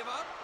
Give up.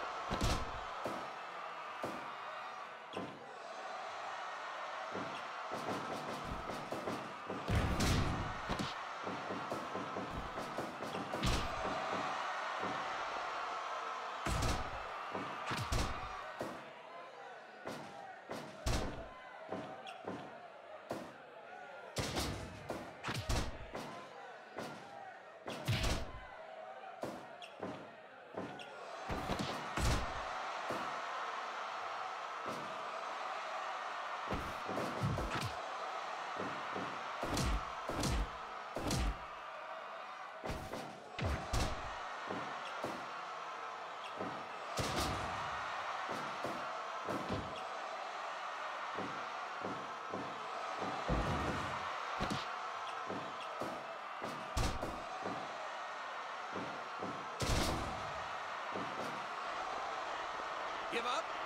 Give up.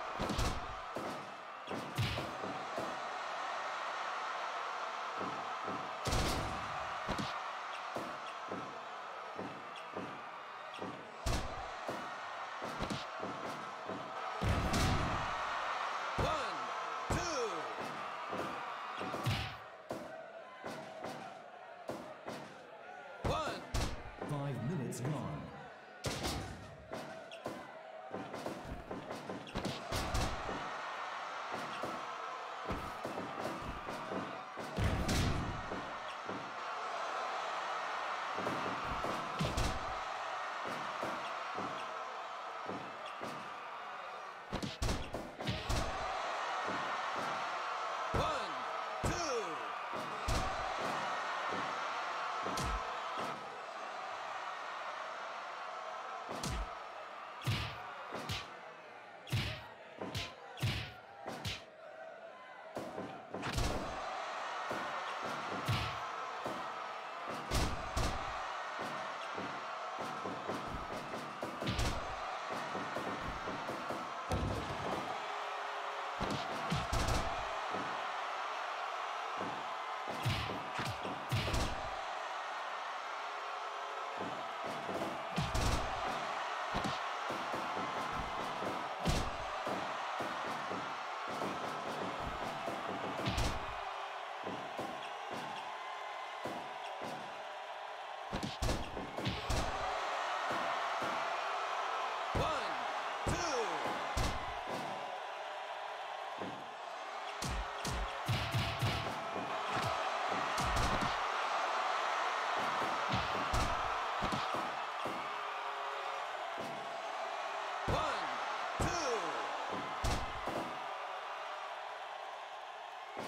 One, One,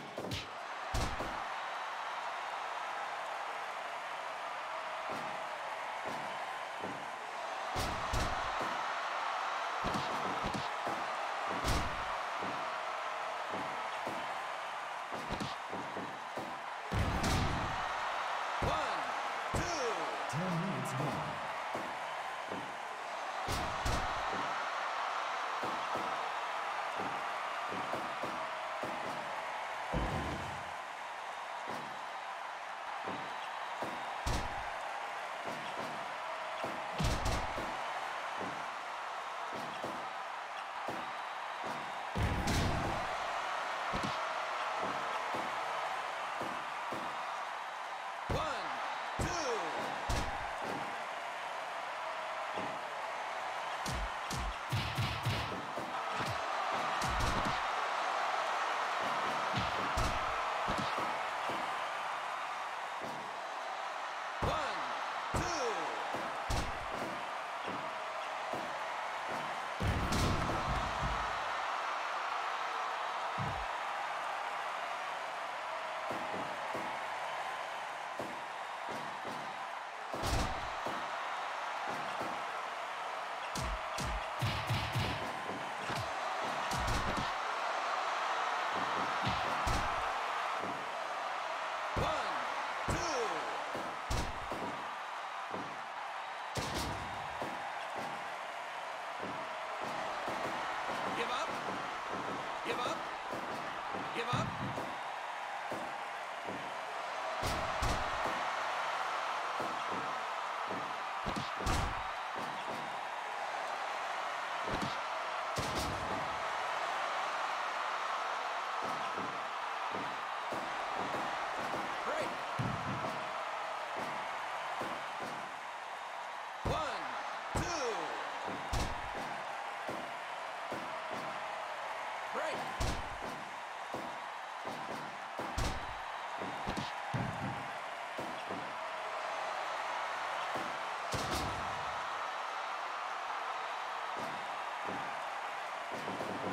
すごい。